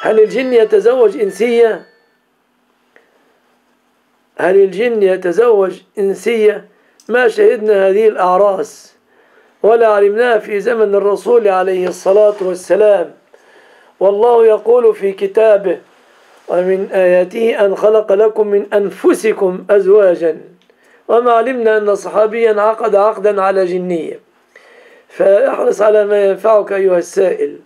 هل الجن يتزوج إنسية؟ هل الجن يتزوج إنسية؟ ما شهدنا هذه الأعراس ولا علمناها في زمن الرسول عليه الصلاة والسلام. والله يقول في كتابه ومن آياته أن خلق لكم من أنفسكم أزواجا. وما علمنا أن صحابيا عقد عقدا على جنية. فأحرص على ما ينفعك أيها السائل.